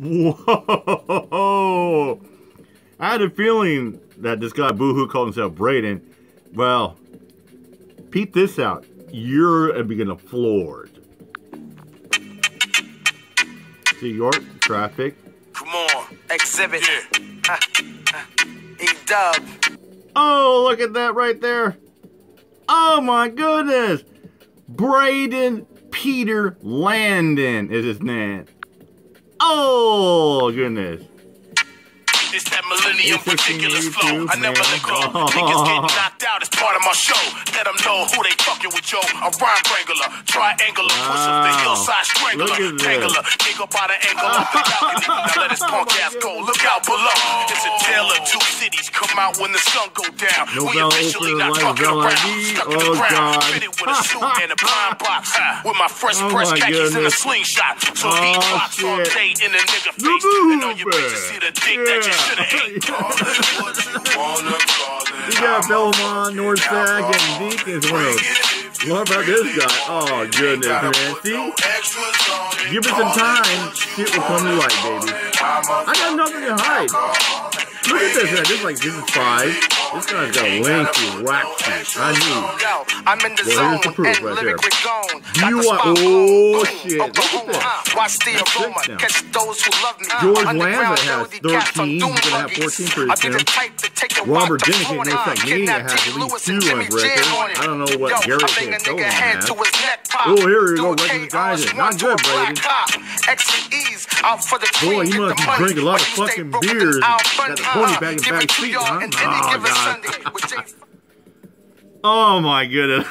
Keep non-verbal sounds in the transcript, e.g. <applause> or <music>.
Whoa! I had a feeling that this guy Boohoo called himself Braden. Well, peep this out. You're gonna be floored. See York traffic. Come on, exhibit. Yeah. E-dub. Oh, look at that right there. Oh my goodness. Braden Peter Landon is his name. Oh goodness. It's that millennium ridiculous flow. I never let go. Niggas get knocked out as part of my show. Let them know who they fucking with, yo. A rhyme wrangler, triangular, wow. push up the hillside strangler, tangler, kick up out of angle off the balcony. Now let his punk ass go. Look out below. It's a tale of two cities come out when the sun go down. No we officially not fucking around. Stuck in the oh, ground, fitted with a suit <laughs> and a blind box. Uh, with my fresh oh press khakis and a slingshot. So oh, he drops on date in the nigga face. And all your bitches see the dick yeah. that you should have ate. <laughs> You got Belmont, Northsack, and Deacons. One of those. What about this guy? Oh, goodness, man. See? Give it some time. Shit will come to light, baby. I got nothing to hide. Look at this, guy. This is like, this is five. This guy's got whack piece. I knew. I'm in the Well, zone here's the proof right. Got You are- oh, shit. Look at that. Watch the aroma. six now. Catch those who love me. George Lanza has melody cats on 13. He's gonna have 14 pretty I be the soon. type to take your Robert wife to Dennison, porn looks on. like me, has at least two on Jimmy record. On. I don't know what Gary Can't nigga Tell to that. his neck pop. Oh, here we go. Do Right to the guys. Not good, Brady. cop. X and E's out for the Boy, get must the money. drink a lot of But you stay fucking beers than Al and Bundy. got the pony back in back seat, huh? Oh, God. Sunday with J- <laughs> Oh, my goodness.